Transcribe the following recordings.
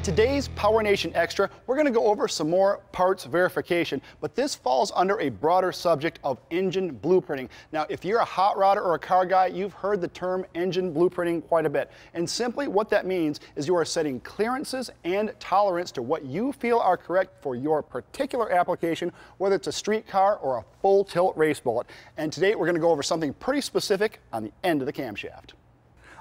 today's Power Nation Extra, we're going to go over some more parts verification, but this falls under a broader subject of engine blueprinting. Now, if you're a hot rodder or a car guy, you've heard the term engine blueprinting quite a bit. And simply what that means is you are setting clearances and tolerance to what you feel are correct for your particular application, whether it's a street car or a full tilt race bullet. And today we're going to go over something pretty specific on the end of the camshaft.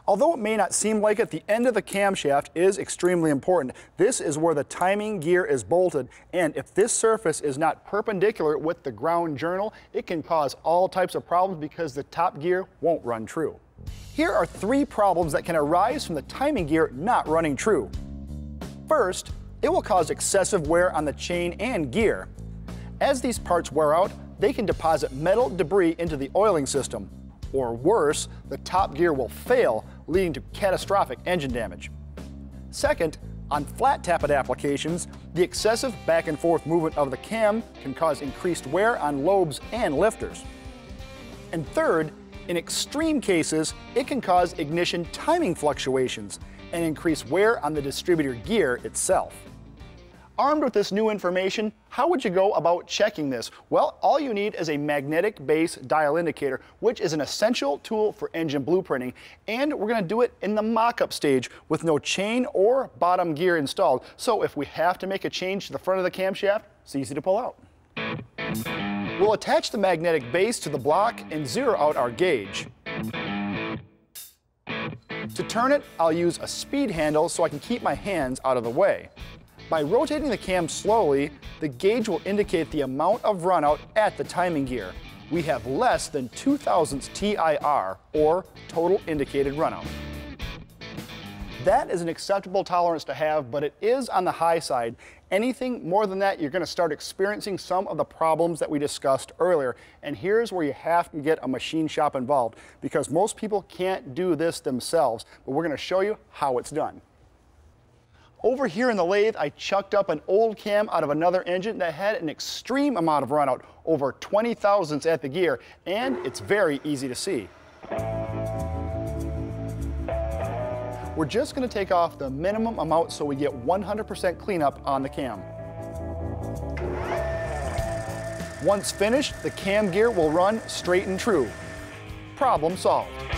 Although it may not seem like it, the end of the camshaft is extremely important. This is where the timing gear is bolted, and if this surface is not perpendicular with the ground journal, it can cause all types of problems because the top gear won't run true. Here are three problems that can arise from the timing gear not running true. First, it will cause excessive wear on the chain and gear. As these parts wear out, they can deposit metal debris into the oiling system. Or worse, the top gear will fail, leading to catastrophic engine damage. Second, on flat tappet applications, the excessive back and forth movement of the cam can cause increased wear on lobes and lifters. And third, in extreme cases, it can cause ignition timing fluctuations and increase wear on the distributor gear itself. Armed with this new information, how would you go about checking this? Well, all you need is a magnetic base dial indicator, which is an essential tool for engine blueprinting. And we're gonna do it in the mock-up stage with no chain or bottom gear installed. So if we have to make a change to the front of the camshaft, it's easy to pull out. We'll attach the magnetic base to the block and zero out our gauge. To turn it, I'll use a speed handle so I can keep my hands out of the way. By rotating the cam slowly, the gauge will indicate the amount of runout at the timing gear. We have less than 2 thousandths TIR, or total indicated runout. That is an acceptable tolerance to have, but it is on the high side. Anything more than that, you're gonna start experiencing some of the problems that we discussed earlier. And here's where you have to get a machine shop involved because most people can't do this themselves, but we're gonna show you how it's done. Over here in the lathe, I chucked up an old cam out of another engine that had an extreme amount of runout, over 20 thousandths at the gear, and it's very easy to see. We're just gonna take off the minimum amount so we get 100% cleanup on the cam. Once finished, the cam gear will run straight and true. Problem solved.